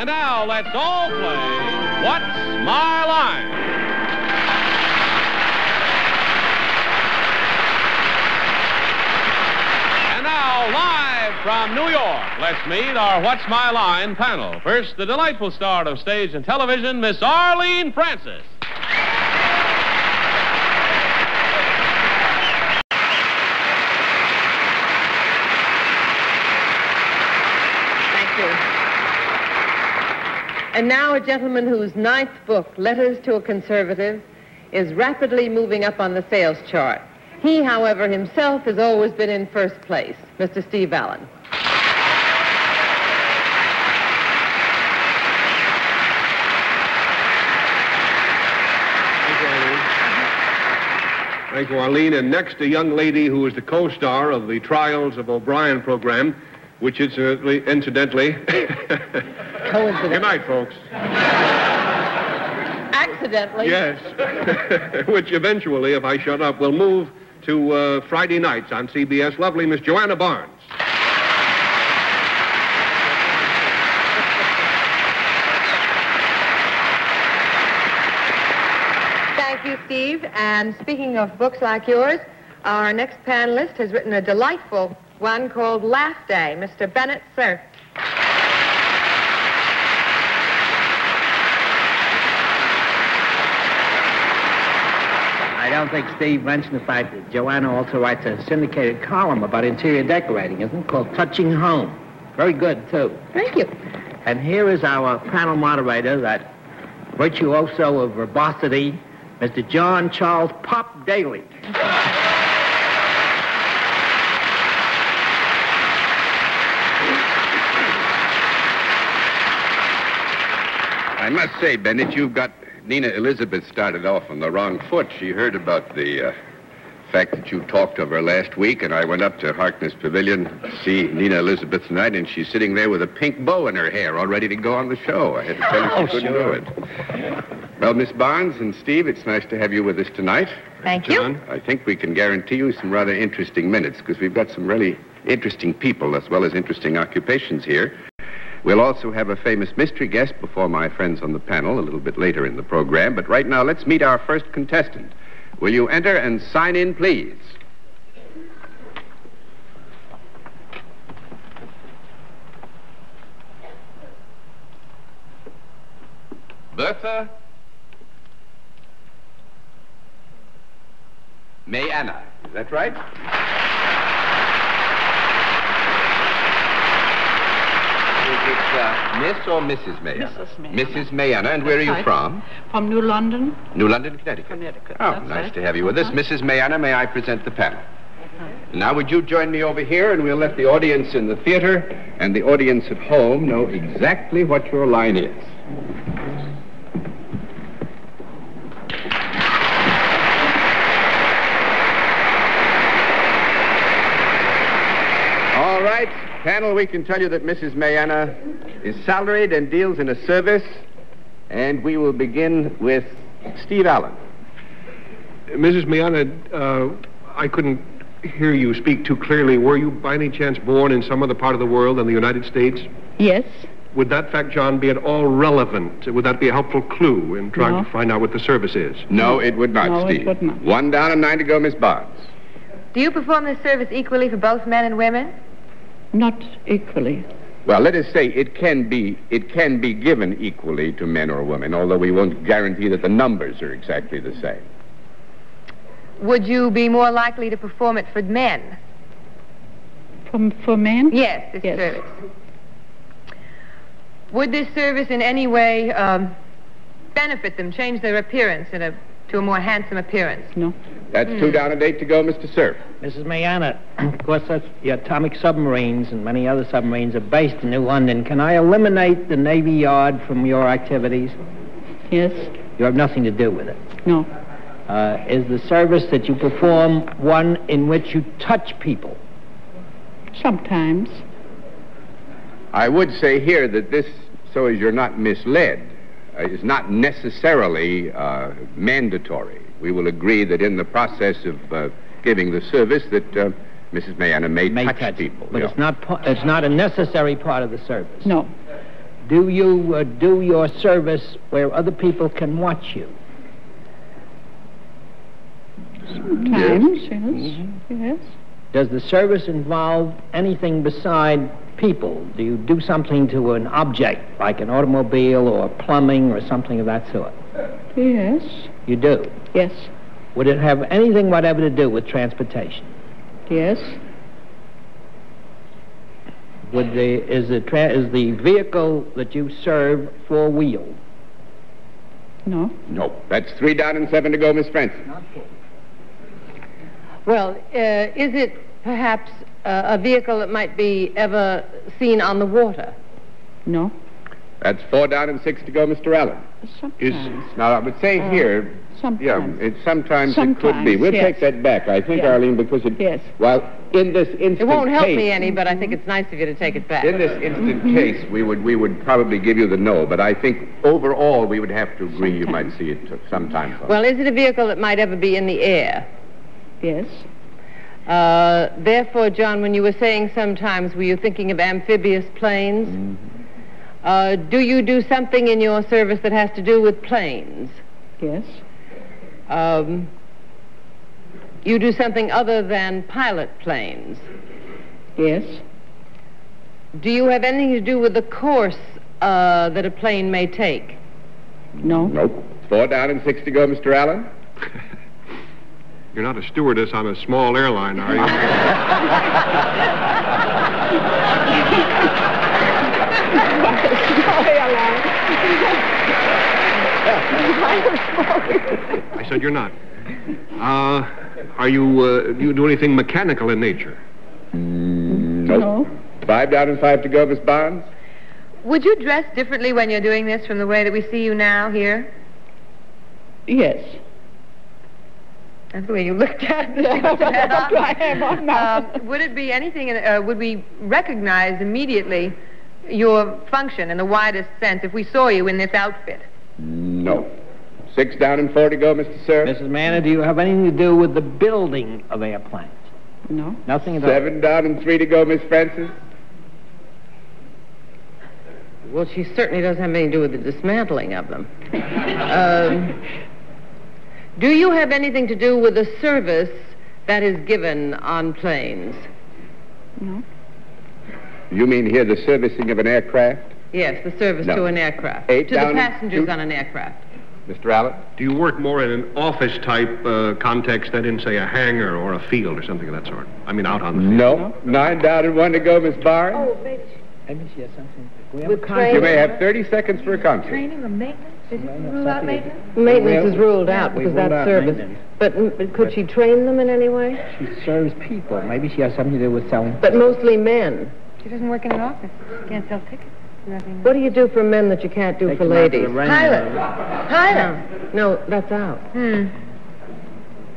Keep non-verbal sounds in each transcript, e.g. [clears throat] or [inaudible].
And now let's all play What's My Line? And now, live from New York, let's meet our What's My Line panel. First, the delightful star of stage and television, Miss Arlene Francis. Thank you. And now a gentleman whose ninth book, Letters to a Conservative, is rapidly moving up on the sales chart. He, however, himself has always been in first place, Mr. Steve Allen. Thank you, Arlene. And next, a young lady who is the co-star of the Trials of O'Brien program, which incidentally, [laughs] incidentally, Coincidence. good night, folks. Accidentally. Yes, [laughs] which eventually, if I shut up, will move to uh, Friday nights on CBS. Lovely Miss Joanna Barnes. Thank you, Steve. And speaking of books like yours, our next panelist has written a delightful one called Laugh Day, Mr. Bennett Cerf. I don't think Steve mentioned the fact that Joanna also writes a uh, syndicated column about interior decorating, isn't it? Called Touching Home. Very good, too. Thank you. And here is our panel moderator, that virtuoso of verbosity, Mr. John Charles Pop Daly. I must say, Bennett, you've got Nina Elizabeth started off on the wrong foot. She heard about the uh, fact that you talked of her last week, and I went up to Harkness Pavilion to see Nina Elizabeth tonight, and she's sitting there with a pink bow in her hair, all ready to go on the show. I had to tell her she Oh, couldn't sure. do it. Well, Miss Barnes and Steve, it's nice to have you with us tonight. Thank you. I think we can guarantee you some rather interesting minutes because we've got some really interesting people as well as interesting occupations here. We'll also have a famous mystery guest before my friends on the panel a little bit later in the program. But right now, let's meet our first contestant. Will you enter and sign in, please? Bertha Mayana. Is that right? Is it uh, Miss or Mrs. Mayana? Mrs. Mayana. Mrs. Mayana. And where are you Right. from? From New London, New London, Connecticut. Connecticut. Oh, That's nice right. to have you with us. Uh-huh. Mrs. Mayana, may I present the panel? Now, would you join me over here, and we'll let the audience in the theater and the audience at home know exactly what your line is. All right, panel, we can tell you that Mrs. Mayana is salaried and deals in a service, and we will begin with Steve Allen. Mrs. Miana, uh, I couldn't hear you speak too clearly. Were you by any chance born in some other part of the world than the United States? Yes. Would that fact, John, be at all relevant? Would that be a helpful clue in trying No. to find out what the service is? No, it would not, No, it Steve. would not. One down and nine to go, Miss Barnes. Do you perform this service equally for both men and women? Not equally. Well, let us say it can be it can be given equally to men or women, although we won't guarantee that the numbers are exactly the same. Would you be more likely to perform it for men? From for men? Yes, this Yes. service. Would this service in any way um, benefit them, change their appearance in a, to a more handsome appearance? No. That's two down and eight to go, Mr. Cerf. Mrs. Mayana, of course, that's, the atomic submarines and many other submarines are based in New London. Can I eliminate the Navy Yard from your activities? Yes. You have nothing to do with it. No. Uh, is the service that you perform one in which you touch people? Sometimes. I would say here that this, so as you're not misled, is not necessarily uh, mandatory. We will agree that in the process of uh, giving the service that uh, Mrs. Mayana may, May touch, people. But yeah. it's not pa- it's not a necessary part of the service. No. Do you uh, do your service where other people can watch you? Sometimes, yes. Yes. Does the service involve anything beside people? Do you do something to an object, like an automobile or plumbing or something of that sort? Yes. You do. Yes. Would it have anything whatever to do with transportation? Yes. Would the is the tra- is the vehicle that you serve four wheeled? No. No. That's three down and seven to go, Miss Francis. Well, uh, is it perhaps uh, a vehicle that might be ever seen on the water? No. That's four down and six to go, Mr. Allen. Is, Sometimes. now, I would say Uh, here, yeah, sometimes. it, sometimes, it could be. We'll yes. take that back, I think, Yeah. Arlene, because it, Yes. well, in this instant It won't help case, me any, but I think it's nice of you to take it back. In this instant case, we would we would probably give you the no, but I think overall we would have to agree you might see it sometime. Well, is it a vehicle that might ever be in the air? Yes. Uh, therefore, John, when you were saying sometimes, were you thinking of amphibious planes? Uh, do you do something in your service that has to do with planes? Yes. Um, you do something other than pilot planes? Yes. Do you have anything to do with the course uh, that a plane may take? No. Nope. Four down and six to go, Mr. Allen. [laughs] You're not a stewardess on a small airline, are you? I said you're not. Uh, are you, uh, do you do anything mechanical in nature? Nope. No. Five down and five to go, Miss Barnes. Would you dress differently when you're doing this from the way that we see you now here? Yes. That's the way you looked at it. [laughs] I have on now. um, would it be anything, uh, would we recognize immediately your function in the widest sense if we saw you in this outfit? No. Six down and four to go, Mr. Cerf. Mrs. Manor, do you have anything to do with the building of airplanes? No. Nothing at all. Seven down and three to go, Miss Francis. Well, she certainly doesn't have anything to do with the dismantling of them. [laughs] um, do you have anything to do with the service that is given on planes? No. You mean here the servicing of an aircraft, Yes, the service No. to an aircraft. Eight to the passengers two- on an aircraft. Mr. Allen? Do you work more in an office type uh, context than in, say, a hangar or a field or something of that sort? I mean, out on the field. No. Nine down and one to go, Miss Barnes. Maybe she has something. We have With a contract. You may have 30 seconds for a concert. Training or maintenance? Did you rule out maintenance? Maintenance is ruled out we because ruled that's out service. maintenance. But, but could she train them in any way? She serves people. Maybe she has something to do with selling. But mostly men. She doesn't work in an office. She can't sell tickets. Nothing. What do you do for men that you can't do Take for them out to ladies? the range. Pilot. Pilot. No, no, that's out. Hmm.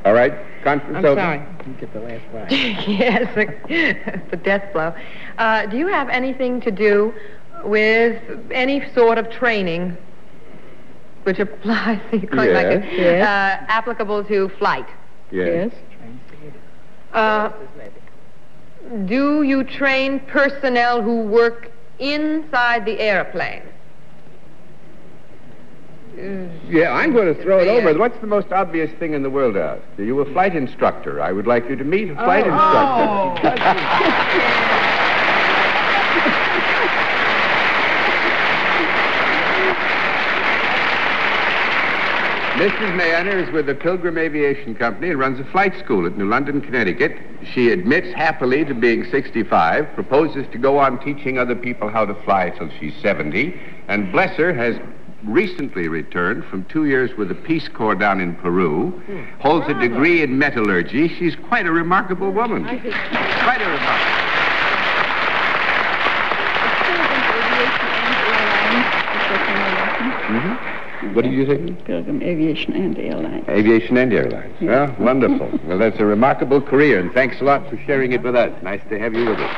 All right, conference I'm over. sorry. You get the last word. [laughs] yes, the, [laughs] the death blow. Uh, do you have anything to do with any sort of training which applies [laughs] like Yes. it, Yes. uh, applicable to flight? Yes. Uh, do you train personnel who work inside the airplane? Yeah, I'm going to throw it over. What's the most obvious thing in the world to? Are you a flight instructor? I would like you to meet a Oh. flight instructor. [laughs] Mrs. Mayanner is with the Pilgrim Aviation Company and runs a flight school at New London, Connecticut. She admits happily to being 65, proposes to go on teaching other people how to fly till she's 70, and bless her, has recently returned from two years with the Peace Corps down in Peru, holds a degree in metallurgy. She's quite a remarkable woman. Quite a remarkable. What did you say? Pilgrim Aviation and Airlines. Aviation and airlines. Well, [laughs] wonderful. well, that's a remarkable career, and thanks a lot for sharing it with us. Nice to have you with us.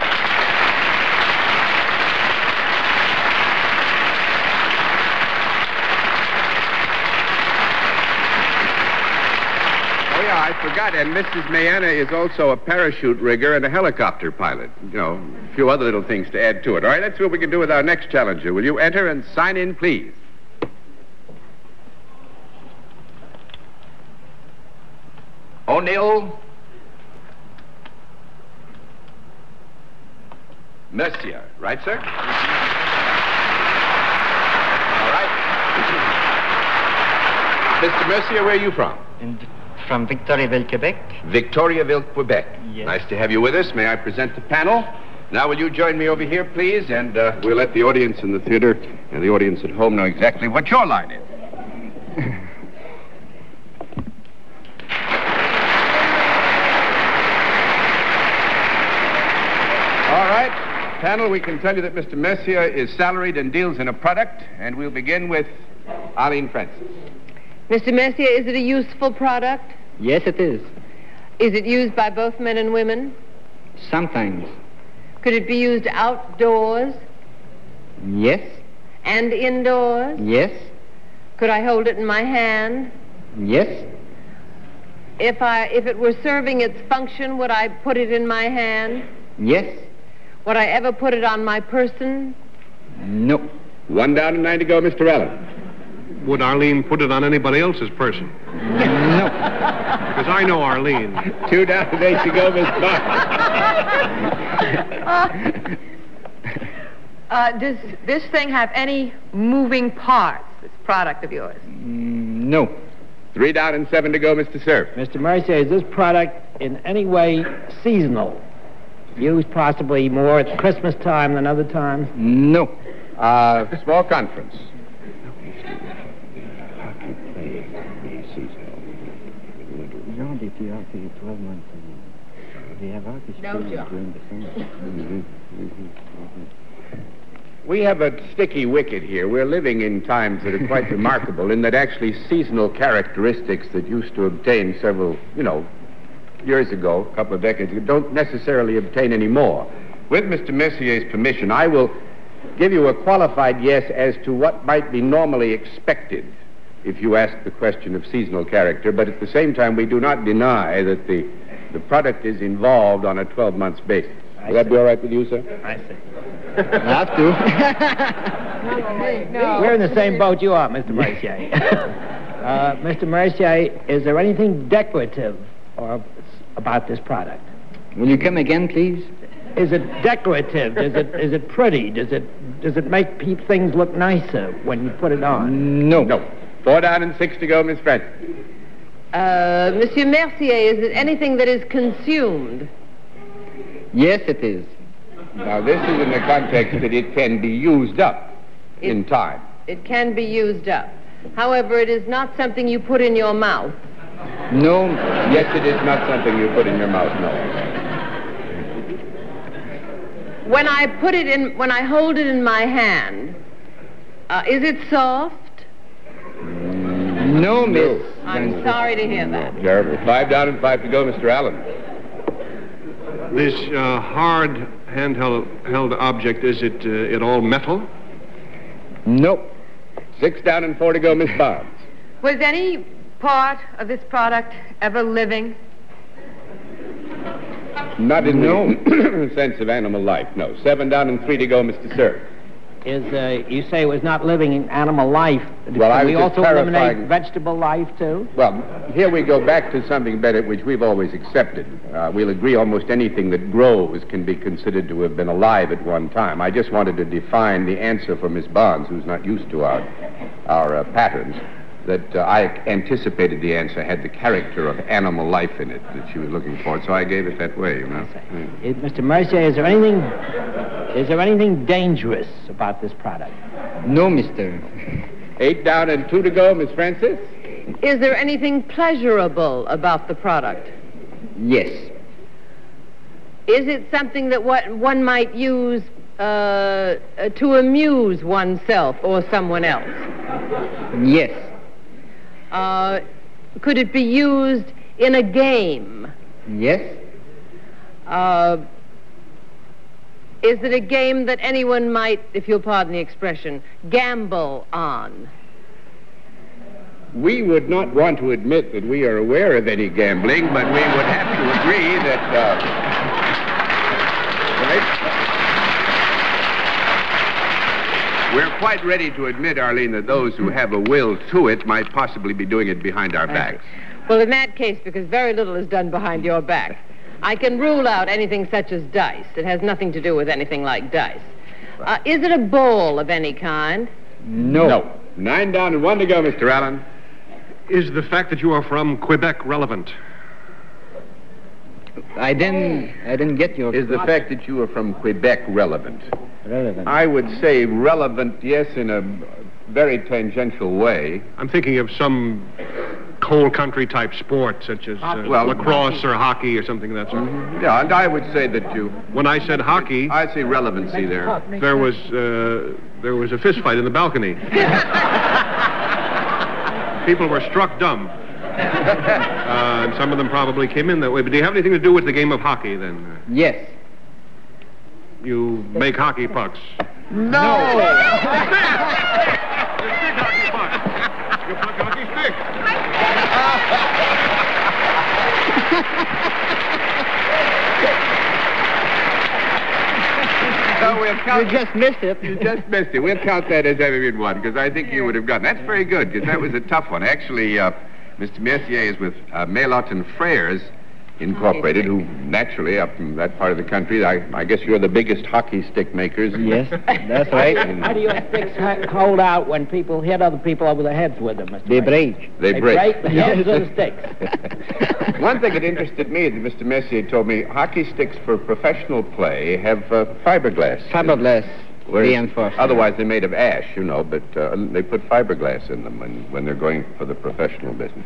Oh, yeah, I forgot, and Mrs. Mayana is also a parachute rigger and a helicopter pilot. You know, a few other little things to add to it. All right, let's see what we can do with our next challenger. Will you enter and sign in, please? O'Neill. Mercier, right, sir? All right. Mr. Mercier, where are you from? In, from Victoriaville, Quebec. Victoriaville, Quebec. Yes. Nice to have you with us. May I present the panel? Now, will you join me over here, please? And uh, we'll let the audience in the theater and the audience at home know exactly what your line is. All right. Panel, we can tell you that Mr. Mercier is salaried and deals in a product, and we'll begin with Arlene Francis. Mr. Mercier, is it a useful product? Yes, it is. Is it used by both men and women? Sometimes. Could it be used outdoors Yes. and indoors? Yes. Could I hold it in my hand? Yes. If I if it were serving its function, would I put it in my hand? Yes. Would I ever put it on my person? No. One down and nine to go, Mr. Allen. Would Arlene put it on anybody else's person? No. Because I know Arlene. Two down and eight to go, Miss Barnes. [laughs] Uh, does this thing have any moving parts, this product of yours? No. Three down and seven to go, Mr. Cerf. Mr. Mercier, is this product in any way seasonal? Used possibly more at Christmas time than other times? No. Uh, small conference. No, John. We have a sticky wicket here. We're living in times that are quite remarkable in that actually seasonal characteristics that used to obtain several, you know, years ago, a couple of decades ago, don't necessarily obtain any more. With Mr. Mercier's permission, I will give you a qualified yes as to what might be normally expected if you ask the question of seasonal character, but at the same time, we do not deny that the, the product is involved on a 12 months basis. Will that be all right with you, sir? I see. Have to. [laughs] We're in the same boat you are, Mr. Mercier. [laughs] uh, Mr. Mercier, is there anything decorative or about this product? Will you come again, please? Is it decorative? Is it is it pretty? Does it does it make pe- things look nicer when you put it on? No. No. Four down and six to go, Miss Francis. Uh, Monsieur Mercier, is it anything that is consumed? Yes, it is. Now, this is in the context that it can be used up in time. It can be used up. However, it is not something you put in your mouth. No. Yes, it is not something you put in your mouth, no. When I put it in, when I hold it in my hand, uh, is it soft? No, miss. I'm sorry to hear that. Terrible. Five down and five to go, Mr. Allen. This uh, hard handheld held object, is it, uh, it all metal? Nope. Six down and four to go, Miss Barnes. Was any part of this product ever living? Not in the [clears throat] sense of animal life, no. Seven down and three to go, Mr. Cerf. Is uh, you say it was not living in animal life? Well, I Can was we just also eliminate vegetable life too? Well, here we go back to something better, which we've always accepted. Uh, we'll agree almost anything that grows can be considered to have been alive at one time. I just wanted to define the answer for Miss Barnes, who's not used to our, our uh, patterns, that uh, I anticipated the answer had the character of animal life in it that she was looking for, so I gave it that way, you know. Mm. Is- Mr. Mercier, is there anything is there anything dangerous about this product? No, mister. Eight down and two to go, Miss Francis. Is there anything pleasurable about the product? Yes. Is it something that what one might use uh, uh, to amuse oneself or someone else? Yes. Uh, could it be used in a game? Yes. Uh, is it a game that anyone might, if you'll pardon the expression, gamble on? We would not want to admit that we are aware of any gambling, but we would have to agree that. Uh, right? We're quite ready to admit, Arlene, that those who have a will to it might possibly be doing it behind our backs. Well, in that case, because very little is done behind your back, I can rule out anything such as dice. It has nothing to do with anything like dice. Uh, is it a ball of any kind? No. Nine down and one to go, Mr. Allen. Is the fact that you are from Quebec relevant? I didn't. I didn't get your. Is the fact that you are from Quebec relevant? Relevant? I would say relevant, yes, in a very tangential way. I'm thinking of some cold country type sport, such as uh, Well, lacrosse or hockey or something of that sort. Yeah, and I would say that you. When I said hockey, I see relevancy there. there was uh, there was a fist fight in the balcony. [laughs] People were struck dumb. [laughs] Uh, and some of them probably came in that way. But do you have anything to do with the game of hockey then? Uh, Yes. You make hockey pucks. No. [laughs] You puck hockey stick. [laughs] No, we'll count. You just missed it. You just missed it. We'll count that as having one because I think you would have gotten. That's very good because that was a tough one. Actually, uh, Mr. Mercier is with uh, Mailot and Frères Incorporated, who naturally up in that part of the country. I, I guess you're the biggest hockey stick makers. Yes, that's right. How do your sticks ha- hold out when people hit other people over the heads with them, Mr. They Ray? break. They They break. break the heads of the sticks. [laughs] One thing that interested me that Mr. Mercier told me hockey sticks for professional play have uh, fiberglass. Fiberglass Whereas reinforced. Otherwise, they're made of ash, you know, but uh, they put fiberglass in them when, when they're going for the professional business.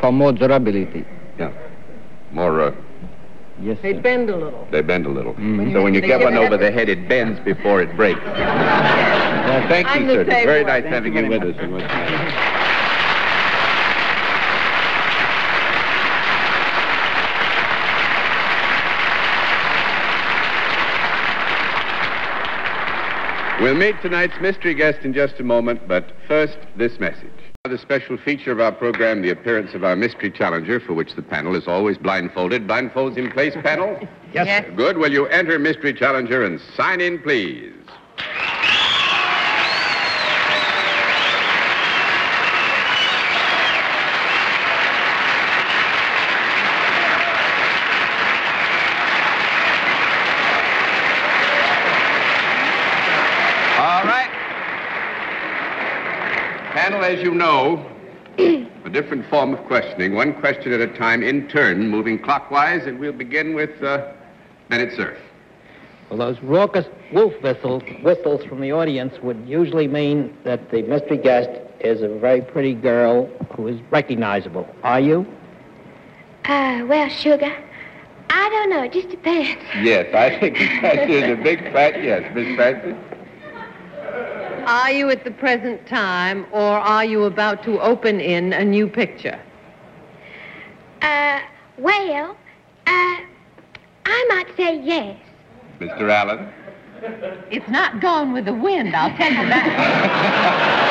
For more durability. Yeah. More, uh, Yes, They sir. bend a little. they bend a little. Mhm. So when you get one over the head, it bends before it breaks. [laughs] Well, thank I'm you, sir. It's very way. nice having you with us. and what's nice. We'll meet tonight's mystery guest in just a moment, but first, this message. The special feature of our program, the appearance of our mystery challenger, for which the panel is always blindfolded. Blindfolds in place, panel? Yes, [laughs] Yes. Good. Will you enter mystery challenger and sign in, please? All right. Panel, as you know, a different form of questioning, one question at a time in turn, moving clockwise, and we'll begin with uh, Bennett Cerf. Well, those raucous wolf whistles, whistles from the audience would usually mean that the mystery guest is a very pretty girl who is recognizable. Are you? Uh, well, sugar, I don't know. It just depends. Yes, I think [laughs] that is a big fat yes, Miss Francis. Are you at the present time, or are you about to open in a new picture? Uh, well, uh, I might say yes. Mr. Allen. It's not gone with the wind, I'll tell you that.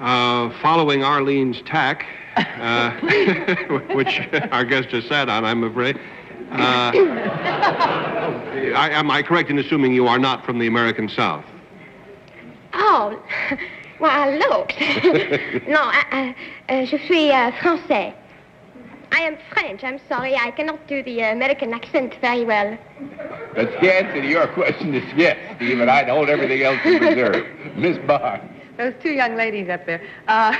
Uh, following Arlene's tack, uh, [laughs] [laughs] which our guest just sat on, I'm afraid. Uh, [coughs] I, am I correct in assuming you are not from the American South? Oh, [laughs] well, look. [laughs] non, uh, uh, uh, je suis uh, français. I am French. I'm sorry. I cannot do the uh, American accent very well. That's the answer to your question is yes, Steve, and I'd hold everything else in reserve. [laughs] Miss Barnes. Those two young ladies up there. Uh,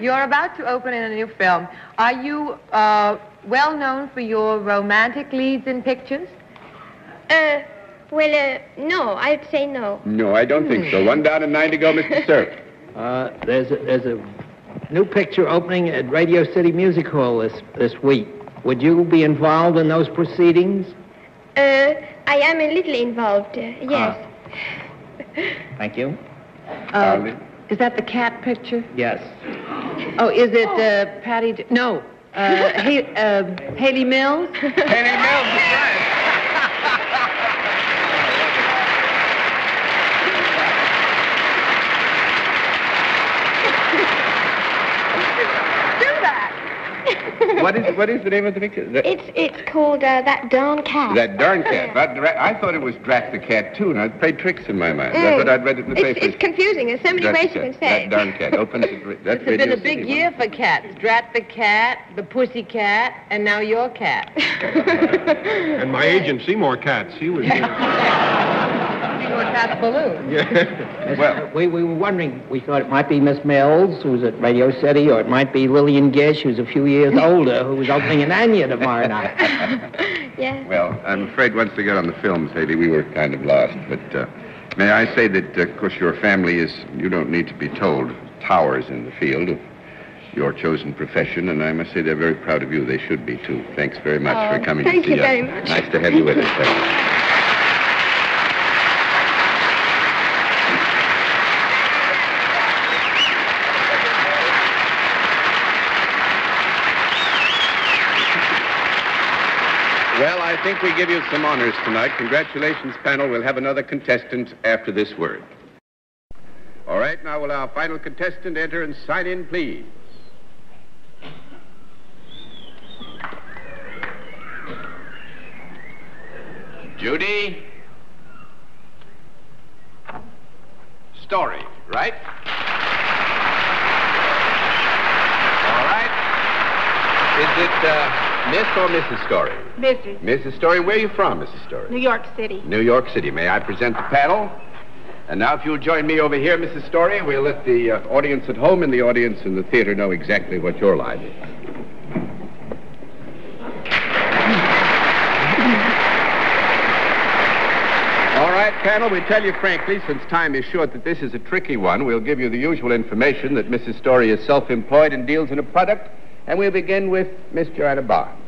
you're about to open in a new film. Are you uh, well known for your romantic leads in pictures? Uh, well, uh, no. I'd say no. No, I don't think so. One down and nine to go, Mr. Cerf. [laughs] Uh, there's a, there's a new picture opening at Radio City Music Hall this, this week. Would you be involved in those proceedings? Uh, I am a little involved. Uh, yes. [laughs] Thank you. Uh, is that the cat picture? Yes. Oh, is it uh, Patty? J- no, uh, uh, Hayley Mills. Hayley Mills right. What is what is the name of the picture? The- It's it's called uh, That Darn Cat. that darn cat. That dra- I thought it was Drat the Cat, too, and I played tricks in my mind. I thought I'd read it in the Mm. it's, papers. it's confusing. There's so many Drat ways you can say That it. darn cat. Open it. That's It's been a big City year for cats. Drat the cat, the pussy cat, and now your cat. [laughs] And my agent, Seymour Katz, he was. Seymour Cat's Ballou. [laughs] yeah. Well- we, we were wondering, we thought it might be Miss Mills, who's at Radio City, or it might be Lillian Gish, who's a few years [laughs] older, who was opening an Anya tomorrow night. [laughs] yeah. Well, I'm afraid once we got on the films, Hayley, we were kind of lost. But uh, may I say that, uh, of course, your family is, you don't need to be told, towers in the field of your chosen profession, and I must say they're very proud of you. They should be, too. Thanks very much Oh, for coming thank to see you us. very much. Nice to have you with us. I think we give you some honors tonight. Congratulations, panel. We'll have another contestant after this word. All right, now will our final contestant enter and sign in, please? Judy? Story, right? All right. Is it uh, Miss or Mrs. Story? Mrs. Mrs. Story, where are you from, Mrs. Story? New York City. New York City. May I present the panel? And now, if you'll join me over here, Mrs. Story, we'll let the uh, audience at home and the audience in the theater know exactly what your line is. All right, panel, we tell you frankly, since time is short, that this is a tricky one. We'll give you the usual information that Mrs. Story is self-employed and deals in a product, and we'll begin with Miss Joanna Barnes.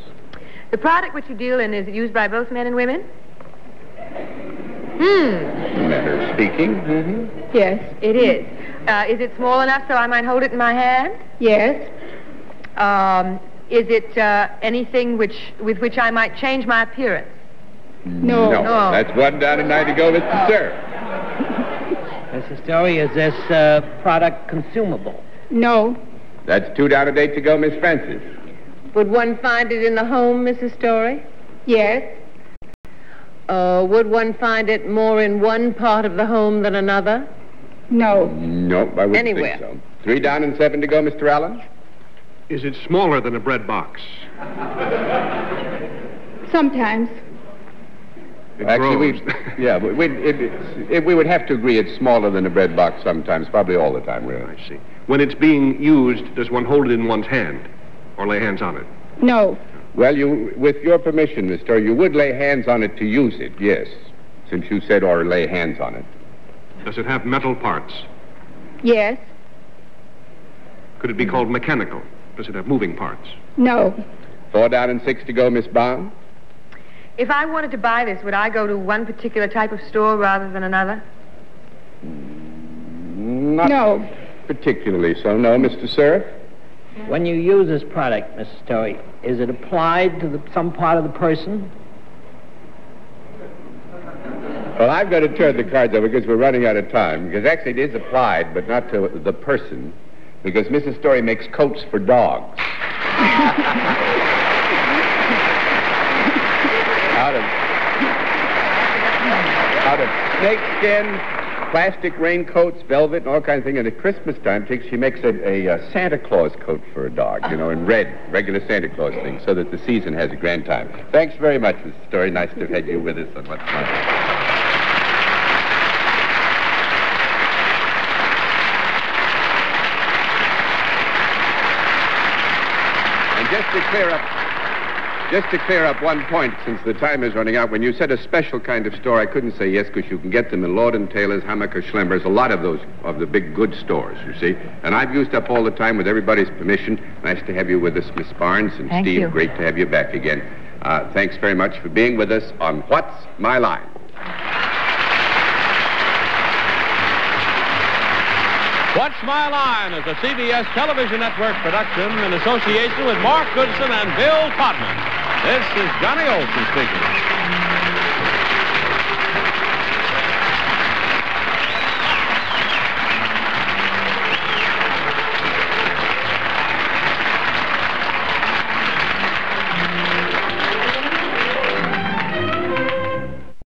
The product which you deal in is used by both men and women? Hmm. Matter of speaking. Mm-hmm. Yes, it is. Uh, is it small enough so I might hold it in my hand? Yes. Um, is it uh, anything which with which I might change my appearance? No. No, No. that's one down and nine to go, Mr. Cerf. Mrs. Story, is this uh, product consumable? No. That's two down and eight to go, Miss Francis. Would one find it in the home, Mrs. Story? Yes. Uh, would one find it more in one part of the home than another? No. No, I wouldn't Anywhere. think so. Three down and seven to go, Mr. Allen. Is it smaller than a bread box? Sometimes. It Actually, grows. we, [laughs] yeah, we, we, it, it's- it, we would have to agree it's smaller than a bread box sometimes, probably all the time, really. I see. When it's being used, does one hold it in one's hand or lay hands on it? No. Well, you, with your permission, Mister, you would lay hands on it to use it, yes, since you said or lay hands on it. Does it have metal parts? Yes. Could it be called mechanical? Does it have moving parts? No. Four down and six to go, Miss Bond. If I wanted to buy this, would I go to one particular type of store rather than another? Not No. particularly so, no, Mr. Cerf. When you use this product, Mrs. Story, is it applied to the, some part of the person? Well, I've got to turn the cards over because we're running out of time. Because actually, it is applied, but not to the person. Because Mrs. Story makes coats for dogs. [laughs] out of out of plastic raincoats, velvet, and all kinds of things. And at Christmas time, she makes a, a, uh Santa Claus coat for a dog, you know, in red, regular Santa Claus thing, so that the season has a grand time. Thanks very much, Mrs. Story. Nice to have had you with us on What's. And just to clear up, just to clear up one point, since the time is running out, when you said a special kind of store, I couldn't say yes because you can get them in Lord and Taylor's, Hammacher, Schlemmer's, a lot of those of the big good stores, you see. And I've used up all the time with everybody's permission. Nice to have you with us, Miss Barnes and Thank Steve. you. Great to have you back again. Uh, thanks very much for being with us on What's My Line. What's My Line is a CBS television network production in association with Mark Goodson and Bill Todman. This is Johnny Olson speaking.